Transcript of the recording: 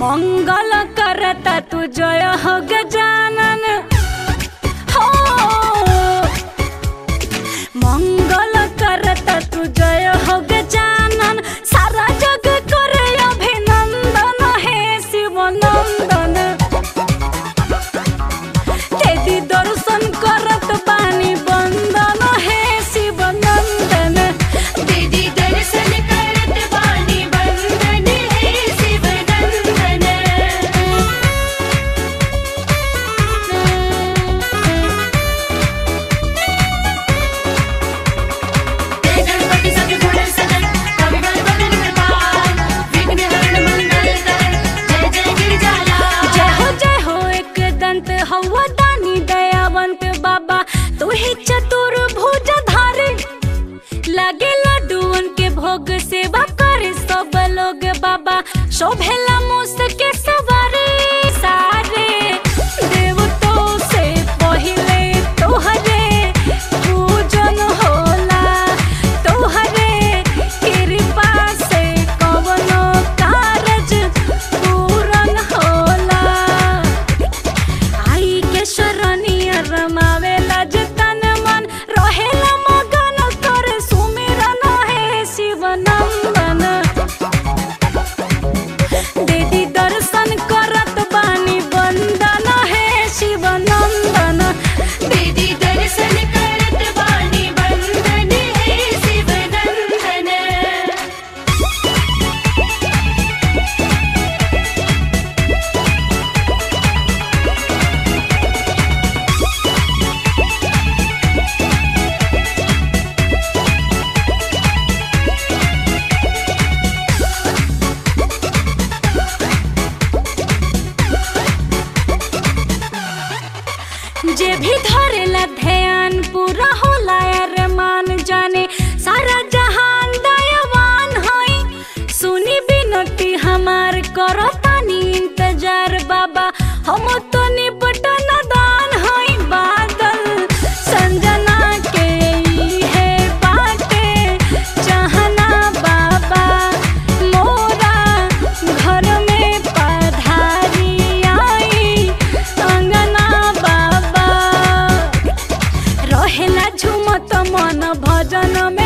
मंगल करता तू जय हो गजानन। मोहे चतुर भोज धारे लगे लड्डू उनके भोग सेवा करे सब लोग बाबा। शोभेला के तुझे भी धरे ध्यान पूरा होला रे मान जाने। सारा जहान दयावान होई। सुनी बिनती हमार करो तानी इंतज़ार बाबा। हम तो निभ জানামে